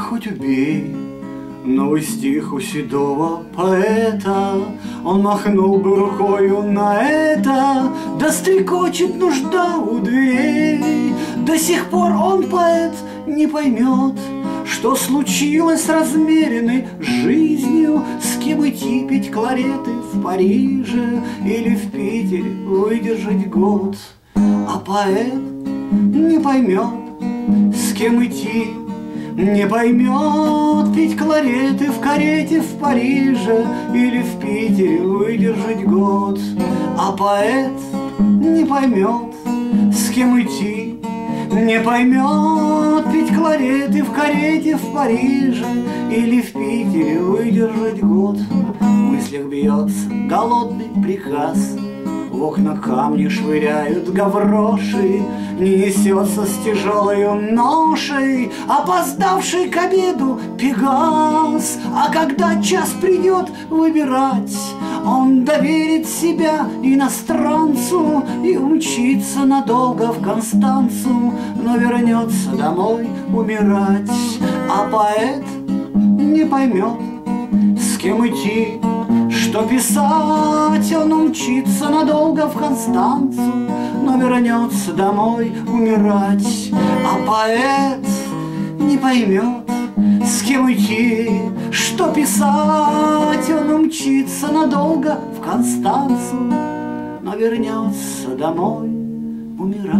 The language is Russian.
хоть убей. Новый стих у седого поэта, Он махнул бы рукою на это, Да стрекочет нужда у дверей. До сих пор он, поэт, не поймет, Что случилось с размеренной жизнью, С кем идти пить клареты в Париже Или в Питере выдержать год. А поэт не поймет, с кем идти не поймет пить клареты в карете в Париже Или в Питере выдержать год. А поэт не поймет, с кем идти, Не поймет пить клареты в карете в Париже Или в Питере выдержать год. В мыслях бьется голодный приказ — в окна камни швыряют гавроши, Не несется с тяжелой ношей, Опоздавший к обеду Пегас. А когда час придет выбирать, Он доверит себя иностранцу И умчится надолго в Констанцу, Но вернется домой умирать. А поэт не поймет, с кем идти что писать он умчится надолго в Констанцу, Но вернется домой умирать. А поэт не поймет, с кем идти, Что писать он умчится надолго в Констанцу, Но вернется домой умирать.